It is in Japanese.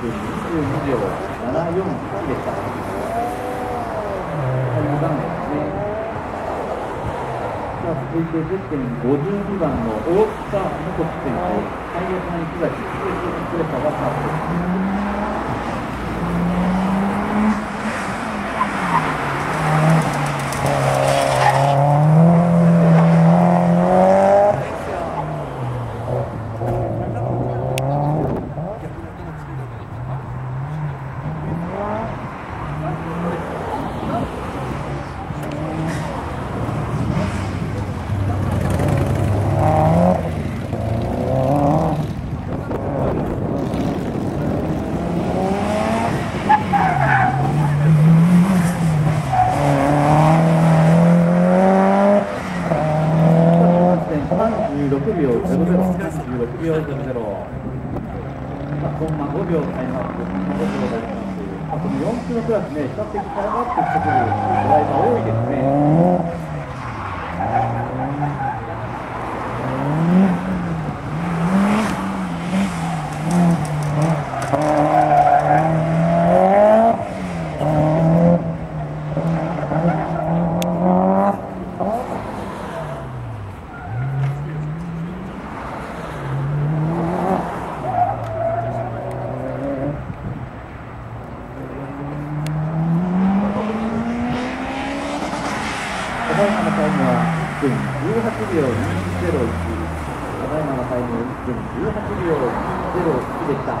分22秒74でした。2番ですね。さあ続いて10.52番の大塚元選手、最悪な石崎、スプレッサーがスタートです。36秒00、36秒00。まあ、コンマ5秒タイムアップ、コンマ5秒タイムアップ。まあ、この4区のクラスね、比較的タイムアップしてくる。ドライバー多いですね。ただいまのタイムは1分18秒201。ただいまのタイム1分18秒201でした。